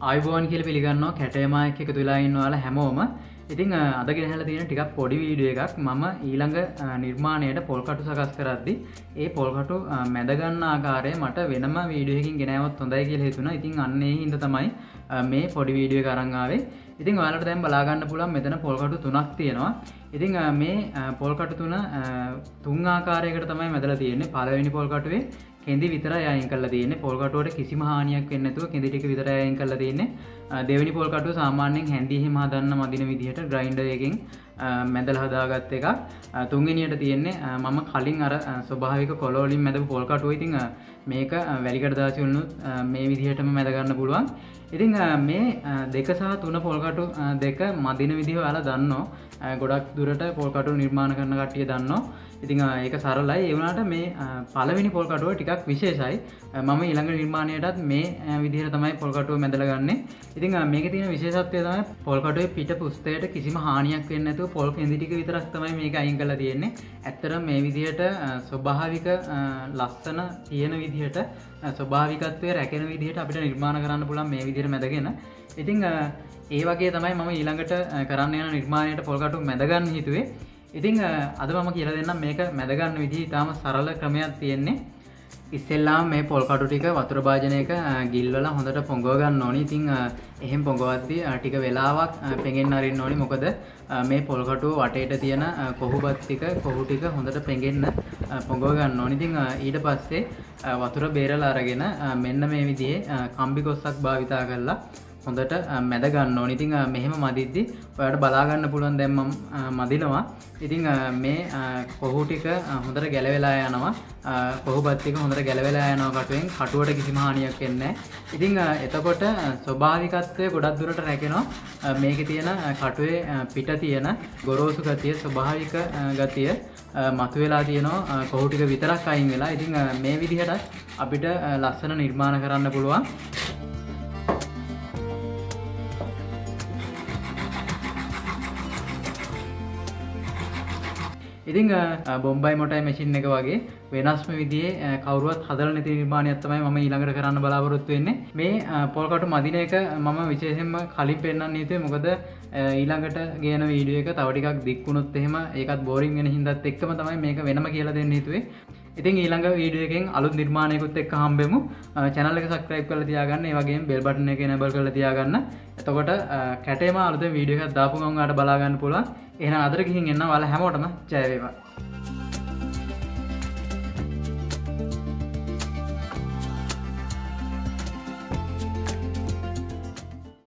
අයිබෝන් කියල පිළිගන්නවා කැටේමයක් එක තුලා ඉන්නවාල හැමෝම. ඉතිං අදගෙන හැල තියෙන ටිකක් පොඩි වීඩිය එකක්. මම ඊළඟ නිර්මාණයට පොල්කටු සකස් කරද්දි ඒ පොල්කටු මැදගන්න ආකාරය මට වෙනම වීඩියකින් ගෙනවත් හොඳයි කියල හිතුන ඉතින් අන්නේ හිද තමයි මේ පොඩි වීඩිය කරංගාවේ ඉතින් වාලට දැම් බලාගන්න පුළන් මෙතන පොල්කටු තුනක් තියෙනවා. ඉතිං මේ පොල්කටු තුන තුන් ආකාරයකට තමයි මැදල තියෙන්නේ. පලවෙනි පොල්කටුවේ කෙදි විතර අයන් කල තියන පොල්කටුවට කිසිම හානියක් එන්නතුව කෙදිටික විතර අයන් කල තියන්නේ. දෙවනි පොල්කටු සාමාන්‍යෙන් හැන්දිහි මදන්න මදින විදිහට ග්‍රයින්ඩයකින් මැදල හදාගත්ත එක තුන්ගෙනියට තියෙන්නේ මම කලින් අර ස්වභාවික කොලෝලින් මැද පොල්කටුව ඉතිං මේක වැලිකටදාසිවුණු මේ විදිහටම මැදගන්න පුළුවන්. ඉතිං මේ දෙක සහ තුන පොල්කටු දෙක මදින විදිහ යාලා දන්නෝ. ගොඩක් දුරට පොල්කටු නිර්මාණ කරන කට්ටිය දන්නවා ඉතිං ඒක සරලයි. ඒවනාට මේ පලවෙනි පොල්කටුව ටිකක් විශේෂයි. මම ඉළඟ නිර්මාණයටත් මේ විදිහර තමයි පොල්කටුව මැදලගන්න ඉතිං මේක තින විශේෂත්වය තමයි පොල්කටුව පිට පුස්තයට කිසිම හානියක් වෙන්නතු පොල් කෙදිටික විතරක් තමයි මේක අයින් කල තියෙන්නේ. ඇත්තර මේ විදිහට ස්වභාවික ලස්සන තියෙන විදිහට ස්වභාවිකත්වය රැකෙන විදිහට අපිට නිර්මාණ කරන්න පුළන් මේ විදිර මැදගෙන. ඉතිං ඒ වගේ තමයි මම ඊළඟට කරන්න යන නිර්මාණයට පොල්කටු මැදගන්න හිතුවේ. ඉතිං අද මම කියල දෙන්න මේක මැදගන්න විදි ඉතාම සරල ක්‍රමයක් තියෙන්නේ. ඉස්සෙල්ලා මේ පොල්කටු ටික වතුර භාජනයක ගිල්වල හොඳට පොංගෝගන්න ඕනි. ඉතිං එහෙම පොඟවත්ති ටික වෙලාවක් පෙගෙන් අරින්න ඕනි. මොකද මේ පොල්කටු වටේට තියෙන කොහුබත්තික කොහු ටික හොඳට පෙගෙන්න්න පොඟෝගන්න ඕනිතිං ඊට පස්සේ වතුර බේරල අරගෙන මෙන්න මේ විදිේ කම්බි කොස්සක් භාවිතා කරලා හොඳට මැදගන්න ඕනිතිං මෙහෙම මදිද්දි ඔයට බලාගන්න පුළුවන් දැම්ම මදිනවා. ඉතිං මේ කොහුටික හොඳට ගැලවෙලා යනවා. කොහුපත්තික හොඳට ගැලවෙලා යනකටුවෙන් කටුවට කිසිමහානියක් එන්න ඉතිං එතකොට ස්වභාවිකත්වය ගොඩක් දුරට රැකෙනවා. මේක තියෙන කටුවේ පිට තියෙන ගොරෝසු ගතිය ස්වභාවික ගතිය මතුවෙලා තියනවා. කොහුටික විතරක් අයින් වෙලා. ඉතිං මේ විදිහට අපිට ලස්සන නිර්මාණ කරන්න පුළුවන්. ඉතිං බොම්බයි මොටයි මැසින් එක වගේ වෙනස්ම විදිේ කවරුවත් හදල නැති නිර්මාණයත්තමයි ම ඊළඟට කරන්න බලාපොරොත්තු වෙන්නේ. මේ පොල්කට මදින එක මම විශේෂෙන්ම කලින් පෙන්න්න නීතේ මොකද ඊළඟට ගේන වීඩිය එක තවටිකක් දික්ුණොත් එහෙම ඒකත් බෝරිං වෙන හිදත් එක්කම තමයි මේක වෙනම කියලා දෙන්න හිතුවේ. ඉතින් ඊළඟ වීඩියකෙන් අලුත් නිර්මාණයකුත් එක් හම්බෙමු. චැනල්ල සක්‍රයිප් කල තියාගන්න. වගේ බෙල්බටන එක නැබල් කල තියාගන්න. එතකොට කැටේම අලුත වීඩියක දාපු ගම් අට බලාගන්න පුලා එන අදර ගිහින් එන්න වල හැමෝටම. ජයවේවා